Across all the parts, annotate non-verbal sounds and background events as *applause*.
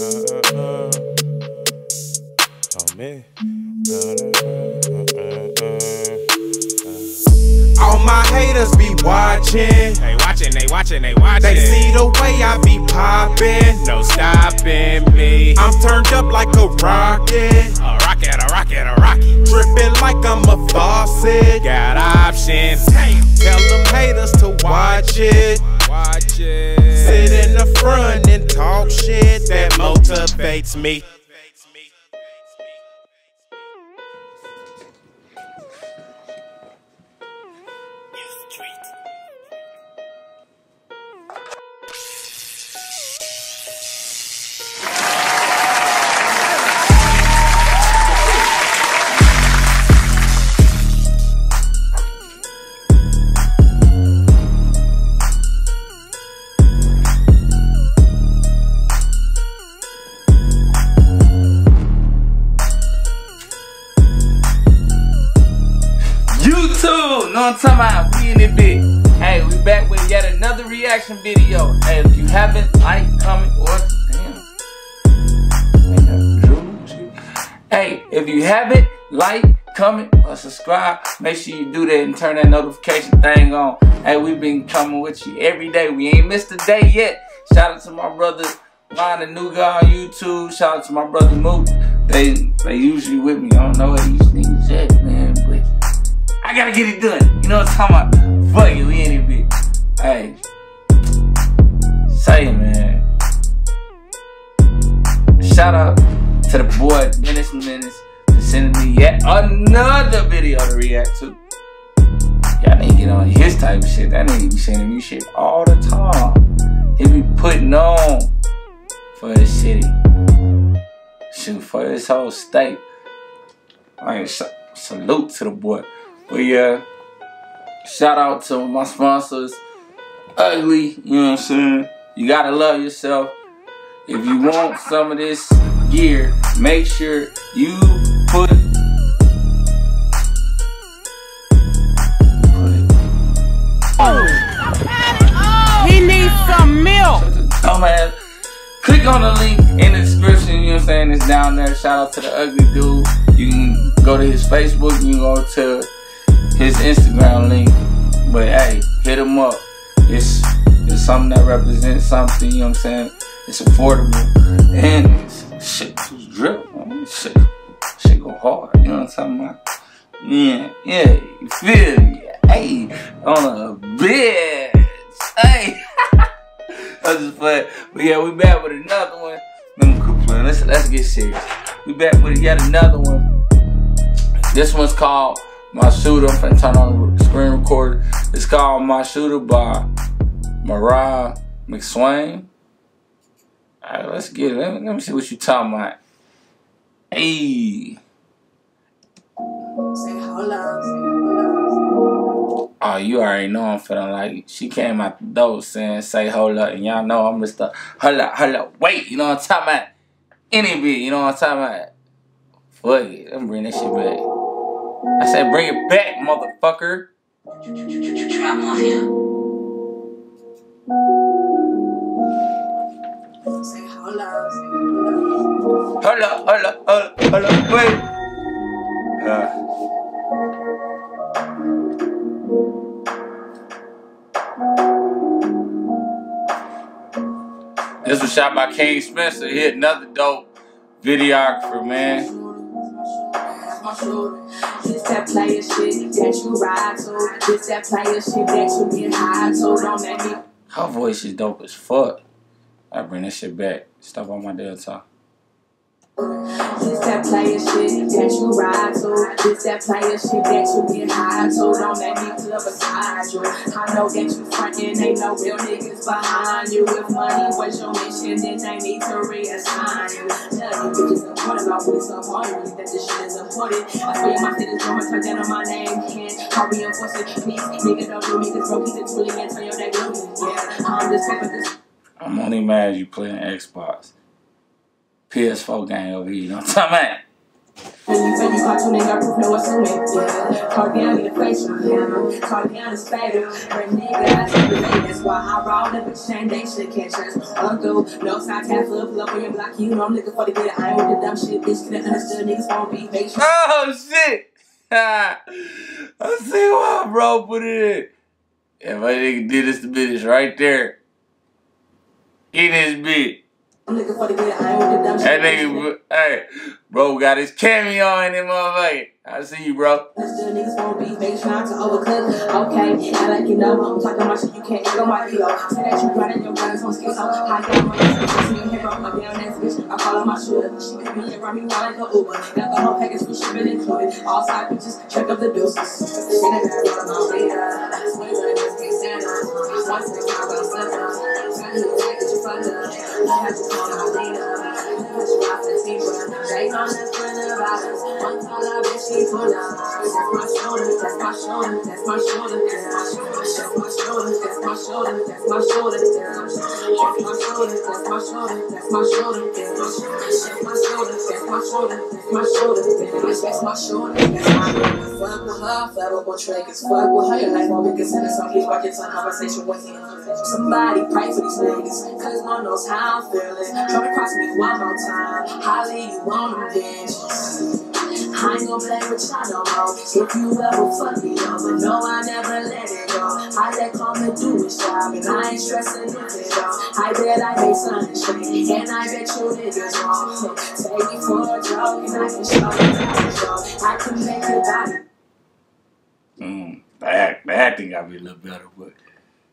Uh, uh, oh man. All my haters be watching. They watching, they watching, they watching. They see the way I be popping. no stopping me. I'm turned up like a rocket. A rocket, a rocket, a rocket. Dripping like I'm a faucet. Got options. Tell them haters to watch it. Watch it. Sit in the front and talk shit that motivates me. What I'm talking about? We in it big. Hey, we back with yet another reaction video. Hey, if you haven't liked, comment, or damn. Hey, if you haven't like, comment, or subscribe, make sure you do that and turn that notification thing on. Hey, we've been coming with you every day. We ain't missed a day yet. Shout out to my brother Ryan and New Guy on YouTube. Shout out to my brother Mook. They they usually with me. I don't know where these niggas at, man, I gotta get it done. You know what I'm talking about? Fuck it, we in it, bitch. Hey. Say it, man. Shout out to the boy Dennis Menace for sending me yet another video to react to. Y'all need to get on his type of shit. That nigga be sending me shit all the time. He be putting on for his city. Shoot, for his whole state. I ain't salute to the boy. But yeah, shout out to my sponsors. Ugly, you know what I'm saying? You gotta love yourself. If you want some of this gear, make sure you put. He needs some milk. Dumbass. Click on the link in the description, you know what I'm saying? It's down there. Shout out to the ugly dude. You can go to his Facebook, you can go to his Instagram link. But hey, hit him up. It's it's something that represents something, you know what I'm saying? It's affordable. And it's shit just drip. Shit, shit go hard, you know what I'm talking about? Yeah, yeah, you feel me? Hey, on a bitch. Hey. *laughs* I just playing. But yeah, we back with another one. Let's, let's get serious. We back with yet another one. This one's called My Shoota. I'm finna turn on the screen recorder. It's called My Shoota by Mariah McSwain. Alright, let's get it. Let me, let me see what you talking about. Hey. Say hello. Oh, you already know I'm feeling like she came out the door saying, say hold up, and y'all know I'm Mr. Hold up, hold up, wait, you know what I'm talking about? Any bit, you know what I'm talking about? Fuck it, let me bring that shit back. I said bring it back, motherfucker. Say. Hold up, hold up, hold up, hold up, wait. Uh, this was shot by King Spencer. He another dope videographer, man. That player shit that you ride to. This that player shit that you get high to. Don't make me Her voice is dope as fuck. I bring that shit back. Stop on my damn talk. That player shit that you ride to. This that player shit that you get high to. Don't make me pull beside you. I know that you frontin', ain't no real niggas behind you. If money was your mission, then they need to reassign you. Tell you bitches important about who is important. Really that this shit is important. I swear my city is going turn down on my name. Can't I reinforce it? Please, nigga, don't do me this broke. He's a truly and turn your day gloomy. Yeah, I'm just hoping this. I'm only mad you playing Xbox. PS4 game over here, you know what I'm talking about? When you say you cartooning, got proof, no assuming. Yeah, Cardian in yeah. Cardian is fatal. Her nigga, I see the. That's why I roll up with chain, they should catch us. Uncle, no side tap, flip, flip on your block. You know I'm looking for the get I ain't with the dumb shit, bitch. Couldn't understood niggas won't be fake. Oh shit! *laughs* I see why bro put it in. Yeah, my nigga did this to business right there. In his bit. I'm looking for the get I ain't with the dumb That shit. nigga, hey, bro got his cameo in him, motherfucker. I see you, bro. Understood niggas won't be fake, trying to overcook. Okay, I like you know I'm talking my shit, you can't my. Say that you running your runs on skills, so I got my business. Me and him, I'm a down ass bitch. I call her my shooter. She could be around me while like Uber. Got the whole package for shipping included. All side bitches, check up the deuces. She never got of my radar. Swear to this case, Santa. Once in a while, I'm slipping. That's my shoulder, that's my shoulder, that's my shoulder, that's my shoulder, my shoulder, that's my shoulder, that's my shoulder, that's my shoulder, that's my shoulder, that's my shoulder, that's my shoulder, that's my shoulder, that's my shoulder, that's my shoulder, that's my shoulder. Fuck with her, flat up on track, it's fuck with her. Your life won't be considered some keep walking some conversation with him. Somebody pray for these niggas, cause one knows how I'm feeling. Try to cross me one more time, Holly, you on them bitches. I ain't gon' play with y'all no more. If you ever fuck me over, no, I never let it I let karma do its job, and I ain't stressing if it all. I bet I made something straight, and I bet you niggas wrong. Take me for a joke, and I can show you how to show. I can make your body. Mm, the, act, the acting gotta be a little better, but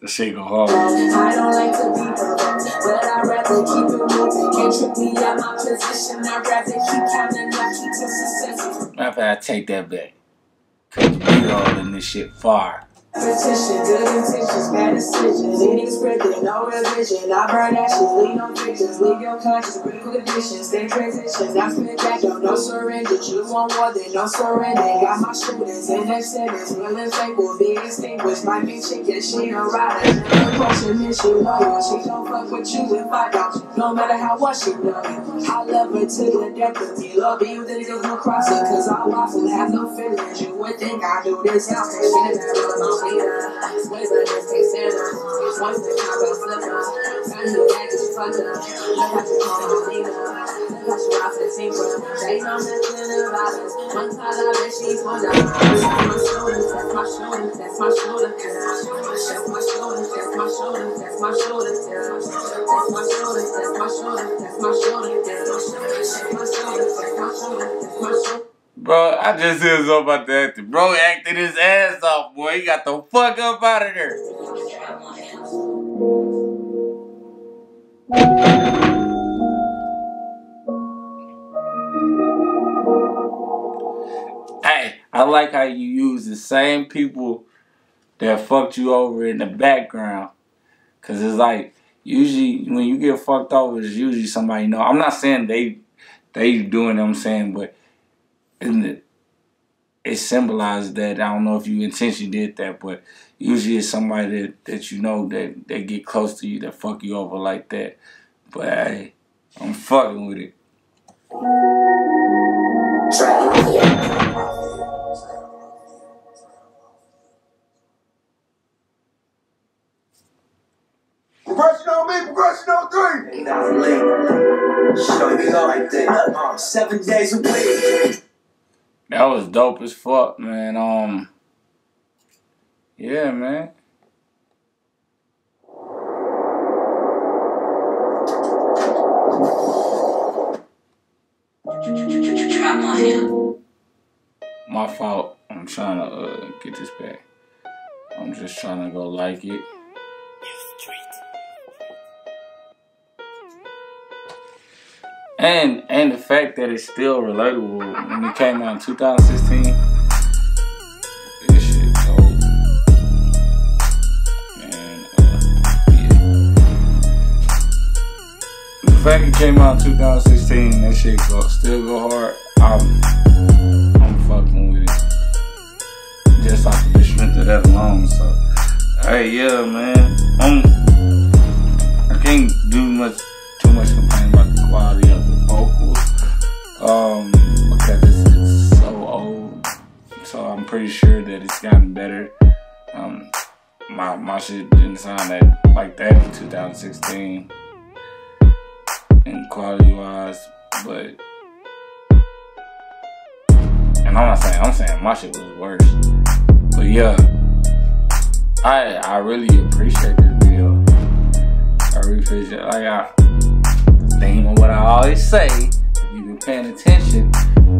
the shit go hard. I don't like to be perfect, but I'd rather keep it moving. Can't trick me out my position. I'd rather keep counting, not keep successes. Matter of fact, I take that back. Cause we all in this shit far. Petition, good intentions, bad decisions. Eating scripted, no revision. I burn shit, leave no pictures. Leave your conscience, critical conditions. Stay transitions, I spit back, yo, no surrender. You want more than no surrender. Got my shooters in their sentence. Real and fake will be extinguished. Might be chicken, she a rider. Is, she loyal. She don't fuck with you if I don't. No matter how much she know. I love but to the death of me. Love you, then you there's no it, cause I waffle, have no feelings. You would think I do this, y'all can shit that on a feet. Wait, but just take Santa. Once the cop got slipper, turn the back is fucked up. Look how you call my leader. Look how she rock the team, bro. Jay's on the center violence. One side of she's one. That's my shoulder, that's my shoulder, that's my shoulder, that's my shoulder. Bro, I just said something about acting. Bro acted his ass off, boy. He got the fuck up out of there. Hey, I like how you use the same people that fucked you over in the background. Cause it's like usually when you get fucked over, it's usually somebody you know. I'm not saying they they doing it, I'm saying, but it, it symbolizes that. I don't know if you intentionally did that, but usually it's somebody that, that you know that, that get close to you that fuck you over like that. But hey, I'm fucking with it. Uh, seven days a week. That was dope as fuck, man. Um, yeah, man. My fault. I'm trying to uh, get this back. I'm just trying to go like it. And and the fact that it's still relatable when it came out in 2016. This shit. And uh, yeah. The fact it came out in 2016, that shit go still go hard. I'm I'm fucking with it. Just off the strength of that alone. So hey yeah man. I'm I can't do much too much complaining about the quality of the vocals. Um because it's, pretty sure that it's gotten better. Um, my my shit didn't sound that like that in 2016, and quality wise, but. And I'm not saying I'm saying my shit was worse, but yeah, I I really appreciate this video. I really appreciate like I theme of what I always say. Paying attention,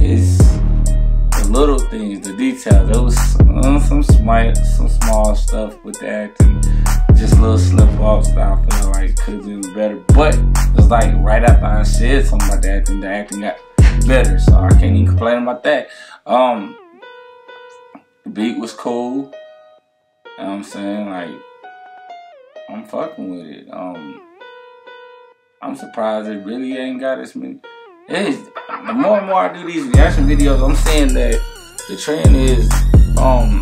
is the little things, the details. There was uh, some small, some small stuff with the acting, just little slip ups that I feel like could do better. But it's like right after I said something about the acting, the acting got better, so I can't even complain about that. Um, the beat was cool. You know what I'm saying? Like, I'm fucking with it. Um, I'm surprised it really ain't got as many. It is, the more and more I do these reaction videos, I'm seeing that the trend is, um,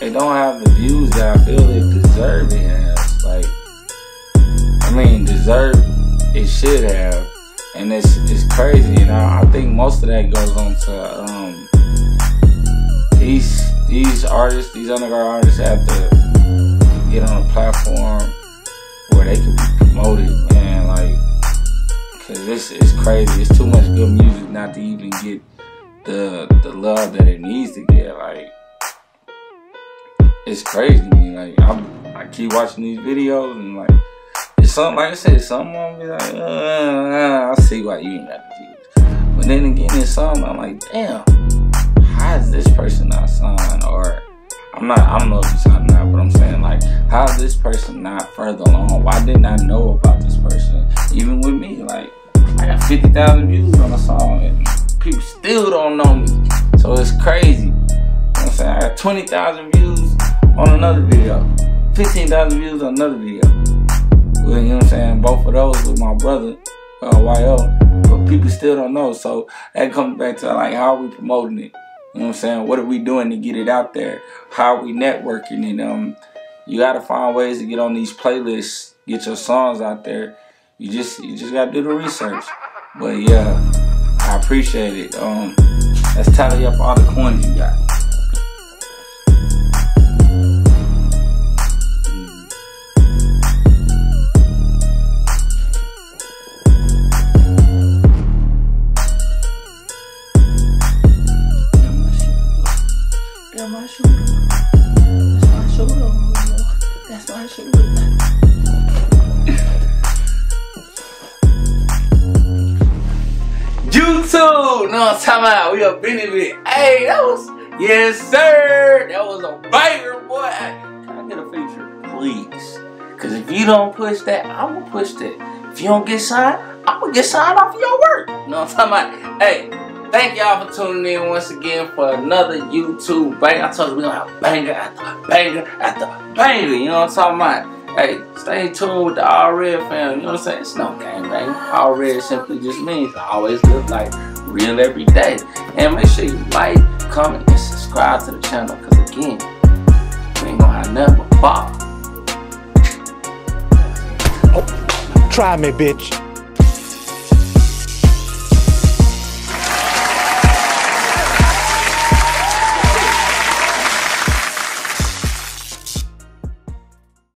they don't have the views that I feel it deserve it has. Like, I mean, deserve it should have and it's it's crazy. And I, I think most of that goes on to um, these these artists, these underground artists have to get on a platform where they can be promoted, cause it's it's crazy. It's too much good music not to even get the the love that it needs to get. Like, it's crazy. Like, I I keep watching these videos and like some, like I said, some of them be like, uh, I see why you ain't got the views. But then again, in some, I'm like, damn, how is this person not signed? Or I'm not, I don't know if he's or not, but I'm saying like, how is this person not further along? Why didn't I know about this person? Even with me, like, I got 50,000 views on a song and people still don't know me. So it's crazy. You know I'm saying? I got 20,000 views on another video. 15,000 views on another video. You know what I'm saying? Both of those with my brother, uh, YO. But people still don't know. So that comes back to like, how are we promoting it? You know what I'm saying? What are we doing to get it out there? How are we networking? And um, you gotta find ways to get on these playlists, get your songs out there. You just you just gotta do the research. But yeah, I appreciate it. Um, let's tally up all the coins you got. About we a Benny. Hey, that was yes sir. That was a banger, boy. Can I get a feature, please? Cause if you don't push that, I'm gonna push that. If you don't get signed, I'm gonna get signed off of your work. You know what I'm talking about? Hey, thank y'all for tuning in once again for another YouTube bang. I told you we gonna have banger after banger after banger. You know what I'm talking about? Hey, stay tuned with the All Red fam. You know what I'm saying? It's no game, man. All Red simply just means I always live like real every day. And make sure you like, comment, and subscribe to the channel. Because again, we ain't gonna have nothing but pop. Oh, try me, bitch.